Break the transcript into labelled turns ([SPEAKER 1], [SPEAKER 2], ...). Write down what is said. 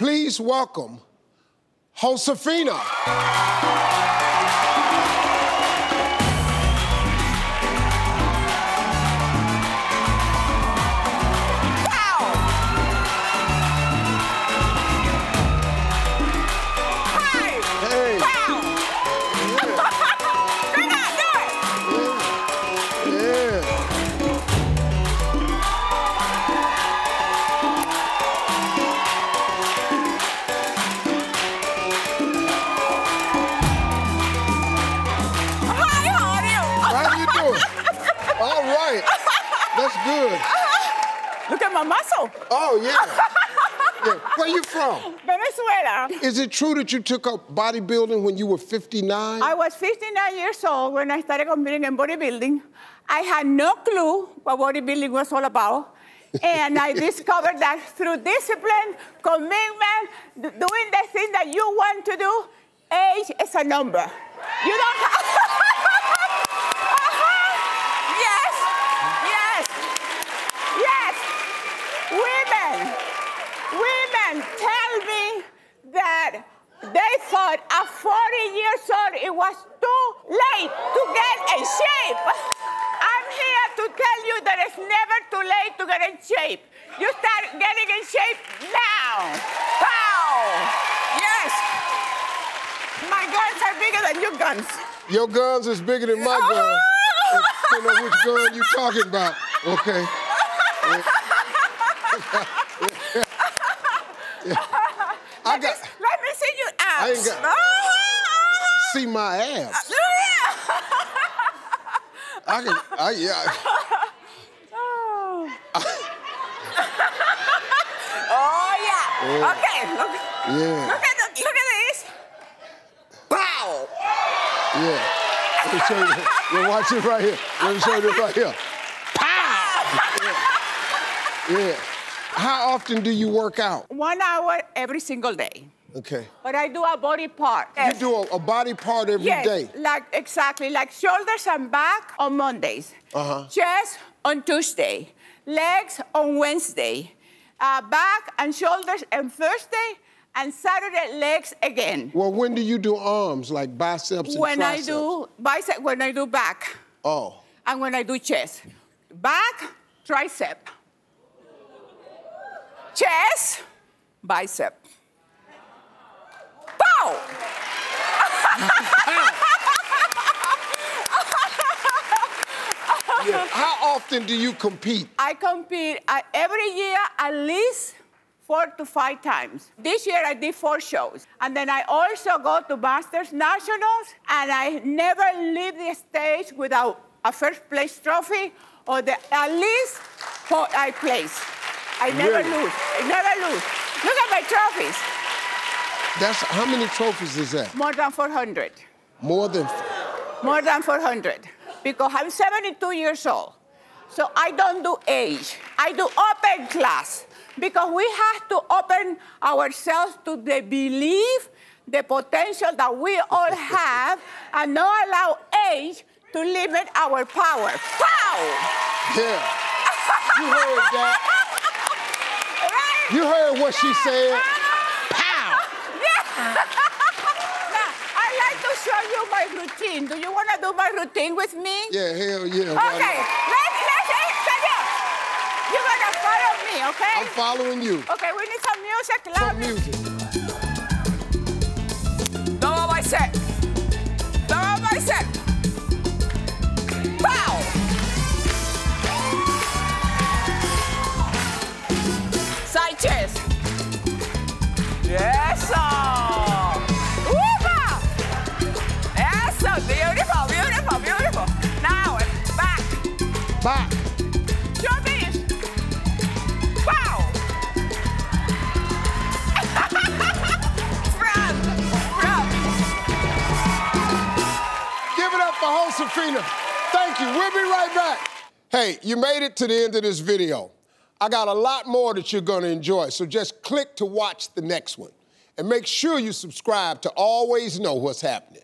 [SPEAKER 1] Please welcome Josefina. Good.
[SPEAKER 2] Look at my muscle.
[SPEAKER 1] Oh, yeah. yeah. Where you from?
[SPEAKER 2] Venezuela.
[SPEAKER 1] Is it true that you took up bodybuilding when you were 59?
[SPEAKER 2] I was 59 years old when I started competing in bodybuilding. I had no clue what bodybuilding was all about. and I discovered that through discipline, commitment, doing the thing that you want to do, age is a number. You don't have. yes, yes, yes. Women, women tell me that they thought at 40 years old it was too late to get in shape. I'm here to tell you that it's never too late to get in shape. You start getting in shape now. Pow! Yes. My guns are bigger than your guns.
[SPEAKER 1] Your guns is bigger than my gun. Depending on which gun you talking about. Okay. I got
[SPEAKER 2] Let me see your abs.
[SPEAKER 1] I ain't got-
[SPEAKER 2] Ah!
[SPEAKER 1] see my abs. I can. I yeah.
[SPEAKER 2] Oh. oh yeah. Okay. Look,
[SPEAKER 1] Yeah.
[SPEAKER 2] look at the, look at this. Pow.
[SPEAKER 1] Yeah. Let me show you. Yeah, watch it right here. Let me show you this right here. Pow! Yeah. yeah. How often do you work out?
[SPEAKER 2] One hour every single day.
[SPEAKER 1] Okay.
[SPEAKER 2] But I do a body part.
[SPEAKER 1] You do a, a body part every day.
[SPEAKER 2] yes, like exactly like shoulders and back on Mondays.
[SPEAKER 1] Uh-huh.
[SPEAKER 2] Chest on Tuesday. Legs on Wednesday. Uh, back and shoulders on Thursday. And Saturday legs again.
[SPEAKER 1] Well, when do you do arms, like biceps and
[SPEAKER 2] When I do bicep, when I do back,
[SPEAKER 1] Oh.
[SPEAKER 2] and when I do chest. Back, tricep. Chest, bicep. Pow!
[SPEAKER 1] Yeah. How often do you compete?
[SPEAKER 2] I compete uh, every year at least four to five times. This year I did four shows. And then I also go to Masters Nationals, and I never leave the stage without a first place trophy or the, at least I place. I never
[SPEAKER 1] Really?
[SPEAKER 2] lose. I never lose. Look at my trophies.
[SPEAKER 1] That's how many trophies is that?
[SPEAKER 2] More than 400.
[SPEAKER 1] More than.
[SPEAKER 2] More than 400. Because I'm 72 years old. So I don't do age. I do open class. Because we have to open ourselves to the belief, the potential that we all have, and not allow age to limit our power. Pow!
[SPEAKER 1] Yeah. You heard that?
[SPEAKER 2] Right?
[SPEAKER 1] You heard what she said?
[SPEAKER 2] Pow! now, I like to show you my routine. Do you want to do my routine with me?
[SPEAKER 1] Yeah, hell yeah.
[SPEAKER 2] Okay,
[SPEAKER 1] not?
[SPEAKER 2] let's, let's, come here. You're gonna follow me, okay?
[SPEAKER 1] I'm following you.
[SPEAKER 2] Okay, we need some music, loud
[SPEAKER 1] Some
[SPEAKER 2] music.
[SPEAKER 1] music.
[SPEAKER 2] Back. You're finished. Wow!
[SPEAKER 1] Give it up for Josefina. Thank you. We'll be right back. Hey, you made it to the end of this video. I got a lot more that you're going to enjoy, so just click to watch the next one. And make sure you subscribe to always know what's happening.